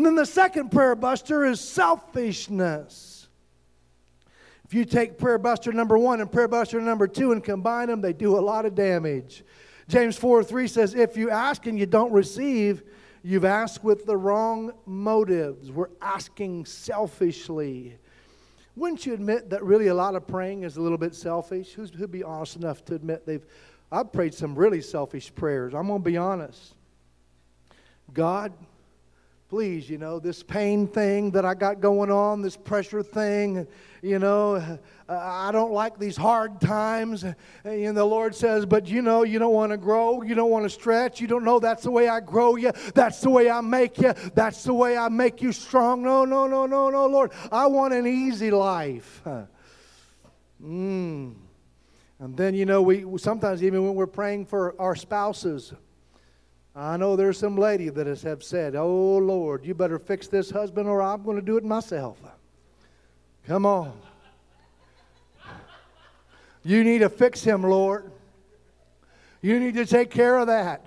And then the second prayer buster is selfishness. If you take prayer buster number one and prayer buster number two and combine them, they do a lot of damage. James 4 3 says, If you ask and you don't receive, you've asked with the wrong motives. We're asking selfishly. Wouldn't you admit that really a lot of praying is a little bit selfish? Who's, who'd be honest enough to admit they've. I've prayed some really selfish prayers. I'm going to be honest. God, please, you know, this pain thing that I got going on, this pressure thing, you know, I don't like these hard times. And the Lord says, but you know, you don't want to grow, you don't want to stretch, you don't know that's the way I grow you, that's the way I make you, that's the way I make you strong. No, no, no, no, no, Lord. I want an easy life. Mm. And then, you know, we sometimes even when we're praying for our spouses, I know there's some lady that has have said, "Oh Lord, you better fix this husband, or I'm going to do it myself." Come on, you need to fix him, Lord. You need to take care of that.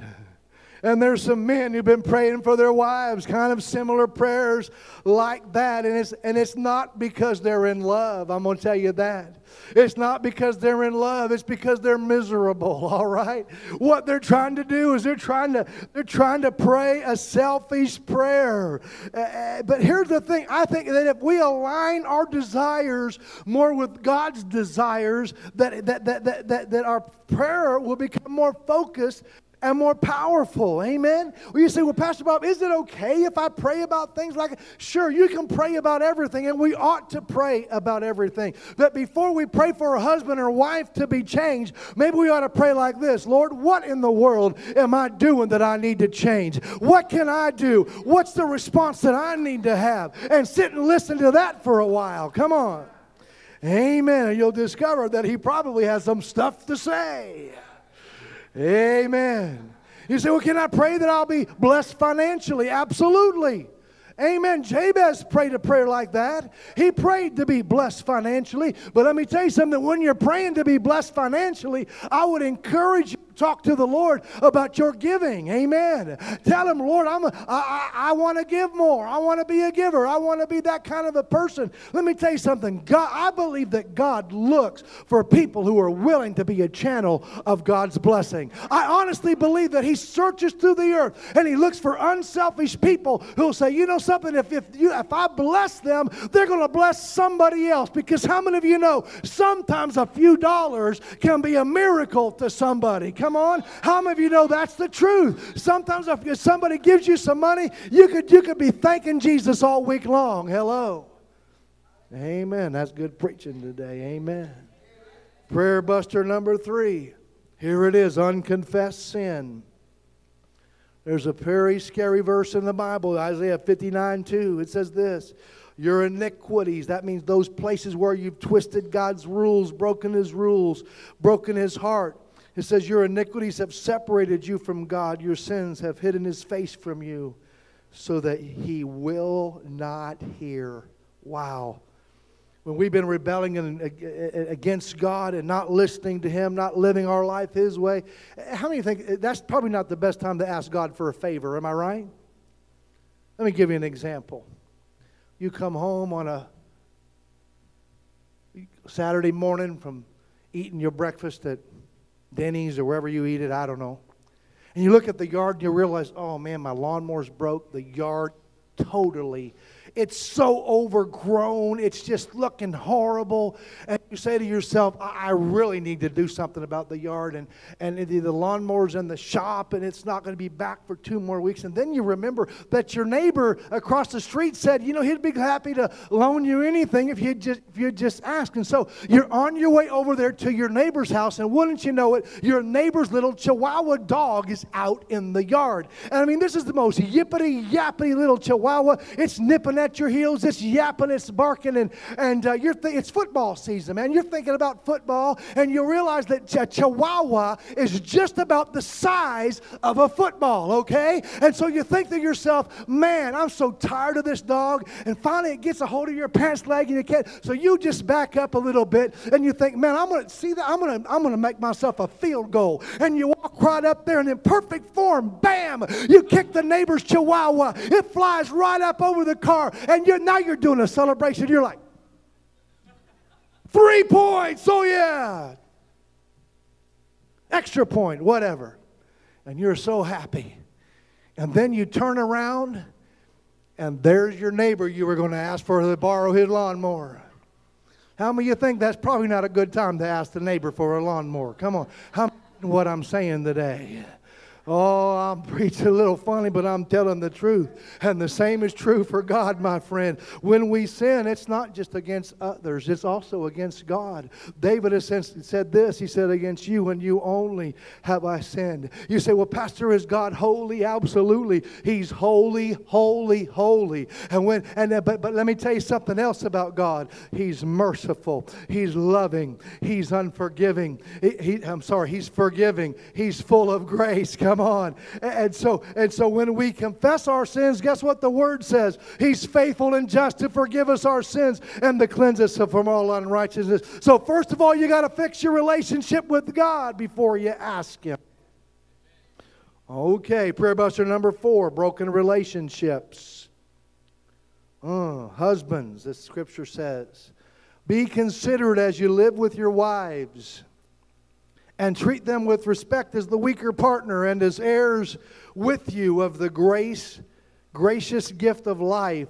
And there's some men who've been praying for their wives, kind of similar prayers like that. And it's, and it's not because they're in love. I'm going to tell you that. It's not because they're in love, it's because they're miserable, all right? What they're trying to do is they're trying to they're trying to pray a selfish prayer. Uh, but here's the thing, I think that if we align our desires more with God's desires, that that that that, that, that our prayer will become more focused and more powerful. Amen? Well, you say, well, Pastor Bob, is it okay if I pray about things like Sure, you can pray about everything, and we ought to pray about everything. But before we pray for a husband or wife to be changed, maybe we ought to pray like this Lord, what in the world am I doing that I need to change? What can I do? What's the response that I need to have? And sit and listen to that for a while. Come on. Amen. And you'll discover that he probably has some stuff to say. Amen. You say, well, can I pray that I'll be blessed financially? Absolutely. Amen. Jabez prayed a prayer like that. He prayed to be blessed financially. But let me tell you something when you're praying to be blessed financially, I would encourage you talk to the Lord about your giving. Amen. Tell him, Lord, I'm a, I, I, I want to give more. I want to be a giver. I want to be that kind of a person. Let me tell you something. God, I believe that God looks for people who are willing to be a channel of God's blessing. I honestly believe that He searches through the earth and He looks for unselfish people who'll say, you know something, if, if, you, if I bless them, they're going to bless somebody else. Because how many of you know sometimes a few dollars can be a miracle to somebody? Come on. How many of you know that's the truth? Sometimes if somebody gives you some money, you could, you could be thanking Jesus all week long. Hello. Amen. That's good preaching today. Amen. Prayer buster number three. Here it is unconfessed sin. There's a very scary verse in the Bible, Isaiah 59 2. It says this Your iniquities, that means those places where you've twisted God's rules, broken His rules, broken His heart. It says, Your iniquities have separated you from God, your sins have hidden his face from you, so that he will not hear. Wow. When we've been rebelling against God and not listening to Him, not living our life His way, how many think that's probably not the best time to ask God for a favor? Am I right? Let me give you an example. You come home on a Saturday morning from eating your breakfast at Denny's or wherever you eat it, I don't know. And you look at the yard and you realize, oh man, my lawnmower's broke. The yard totally it's so overgrown. It's just looking horrible. And you say to yourself, I really need to do something about the yard. And, and the lawnmower's in the shop and it's not going to be back for two more weeks. And then you remember that your neighbor across the street said, you know, he'd be happy to loan you anything if you'd just, if you'd just ask. And so you're on your way over there to your neighbor's house. And wouldn't you know it, your neighbor's little chihuahua dog is out in the yard. And I mean, this is the most yippity yappity little chihuahua. It's nipping at your heels, it's yapping, it's barking, and, and uh, you're th- it's football season, man. You're thinking about football, and you realize that Ch- Chihuahua is just about the size of a football, okay? And so you think to yourself, man, I'm so tired of this dog. And finally, it gets a hold of your pants leg, and you can't. So you just back up a little bit, and you think, man, I'm to see that. I'm to I'm to make myself a field goal. And you walk right up there, and in perfect form, bam, you kick the neighbor's Chihuahua. It flies right up over the car, and you're now you're doing a celebration. You're like, three points. Oh yeah. Extra point, whatever. And you're so happy. And then you turn around and there's your neighbor you were going to ask for to borrow his lawnmower. How many of you think that's probably not a good time to ask the neighbor for a lawnmower? Come on. How what I'm saying today? Oh, I'm preaching a little funny, but I'm telling the truth. And the same is true for God, my friend. When we sin, it's not just against others, it's also against God. David has said this He said, Against you and you only have I sinned. You say, Well, Pastor, is God holy? Absolutely. He's holy, holy, holy. And when and uh, but but let me tell you something else about God. He's merciful, He's loving, He's unforgiving. He, he, I'm sorry, He's forgiving, He's full of grace. Come on. And so, and so when we confess our sins, guess what the word says? He's faithful and just to forgive us our sins and to cleanse us from all unrighteousness. So, first of all, you got to fix your relationship with God before you ask Him. Okay, prayer buster number four broken relationships. Uh, husbands, the scripture says, be considerate as you live with your wives and treat them with respect as the weaker partner and as heirs with you of the grace, gracious gift of life.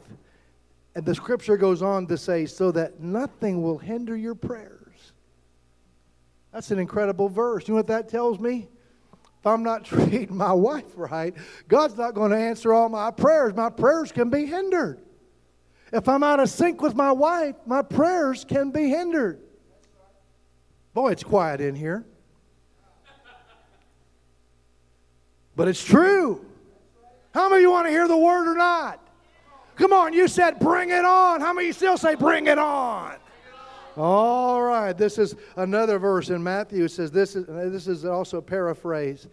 And the scripture goes on to say, so that nothing will hinder your prayers. That's an incredible verse. You know what that tells me? If I'm not treating my wife right, God's not going to answer all my prayers. My prayers can be hindered. If I'm out of sync with my wife, my prayers can be hindered. Boy, it's quiet in here. But it's true. How many of you want to hear the word or not? Come on, you said bring it on. How many of you still say bring it on? All right, this is another verse in Matthew. It says this is this is also a paraphrase.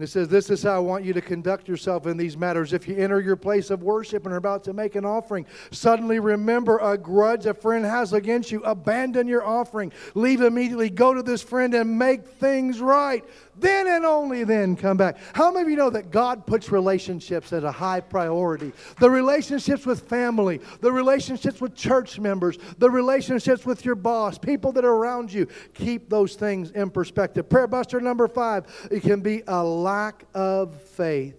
It says, This is how I want you to conduct yourself in these matters. If you enter your place of worship and are about to make an offering, suddenly remember a grudge a friend has against you. Abandon your offering. Leave immediately. Go to this friend and make things right. Then and only then come back. How many of you know that God puts relationships at a high priority? The relationships with family, the relationships with church members, the relationships with your boss, people that are around you. Keep those things in perspective. Prayer buster number five, it can be a lack of faith.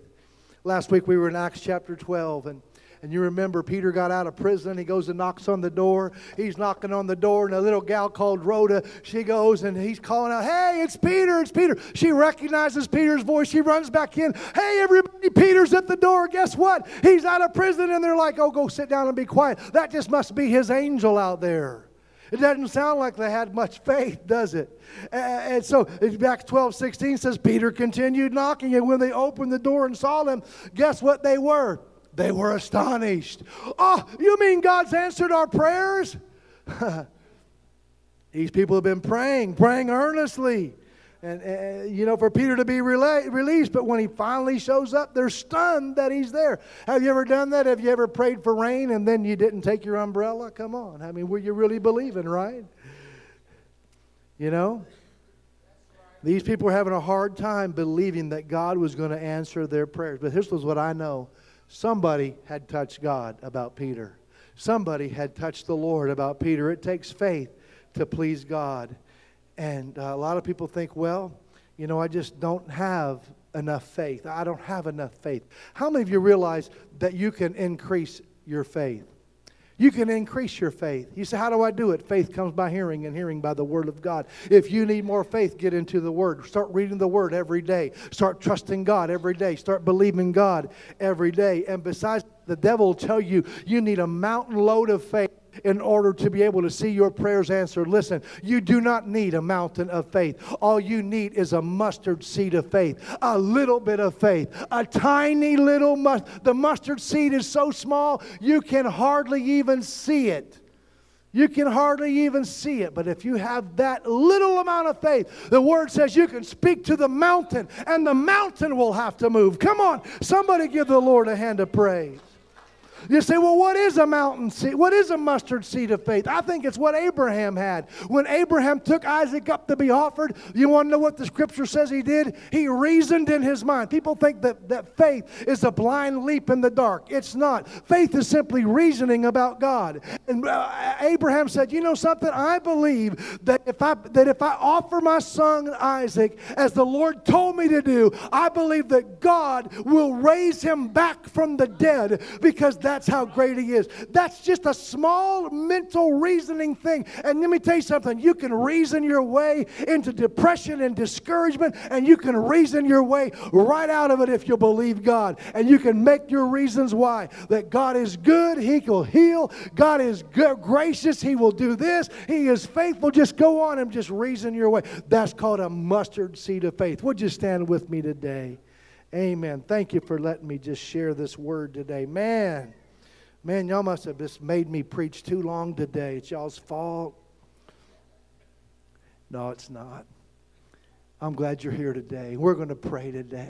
Last week we were in Acts chapter 12 and and you remember Peter got out of prison. He goes and knocks on the door. He's knocking on the door, and a little gal called Rhoda, she goes and he's calling out, Hey, it's Peter, it's Peter. She recognizes Peter's voice. She runs back in. Hey, everybody, Peter's at the door. Guess what? He's out of prison. And they're like, Oh, go sit down and be quiet. That just must be his angel out there. It doesn't sound like they had much faith, does it? And so Acts 12, 16 says, Peter continued knocking, and when they opened the door and saw them, guess what they were? They were astonished. Oh, you mean God's answered our prayers? These people have been praying, praying earnestly. And, you know, for Peter to be rela- released, but when he finally shows up, they're stunned that he's there. Have you ever done that? Have you ever prayed for rain and then you didn't take your umbrella? Come on. I mean, were you really believing, right? You know? These people were having a hard time believing that God was going to answer their prayers. But this was what I know Somebody had touched God about Peter. Somebody had touched the Lord about Peter. It takes faith to please God. And uh, a lot of people think, well, you know, I just don't have enough faith. I don't have enough faith. How many of you realize that you can increase your faith? You can increase your faith. You say, How do I do it? Faith comes by hearing, and hearing by the Word of God. If you need more faith, get into the Word. Start reading the Word every day. Start trusting God every day. Start believing God every day. And besides, the devil will tell you you need a mountain load of faith in order to be able to see your prayers answered. Listen, you do not need a mountain of faith. All you need is a mustard seed of faith, a little bit of faith, a tiny little mustard. The mustard seed is so small you can hardly even see it. You can hardly even see it, but if you have that little amount of faith, the word says you can speak to the mountain and the mountain will have to move. Come on, somebody give the Lord a hand of praise. You say, well, what is a mountain seed? What is a mustard seed of faith? I think it's what Abraham had. When Abraham took Isaac up to be offered, you want to know what the scripture says he did? He reasoned in his mind. People think that, that faith is a blind leap in the dark. It's not. Faith is simply reasoning about God. And uh, Abraham said, you know something? I believe that if I, that if I offer my son Isaac as the Lord told me to do, I believe that God will raise him back from the dead because that that's how great He is. That's just a small mental reasoning thing. And let me tell you something you can reason your way into depression and discouragement, and you can reason your way right out of it if you believe God. And you can make your reasons why. That God is good, He will heal. God is good, gracious, He will do this. He is faithful. Just go on and just reason your way. That's called a mustard seed of faith. Would you stand with me today? Amen. Thank you for letting me just share this word today. Man. Man, y'all must have just made me preach too long today. It's y'all's fault. No, it's not. I'm glad you're here today. We're going to pray today.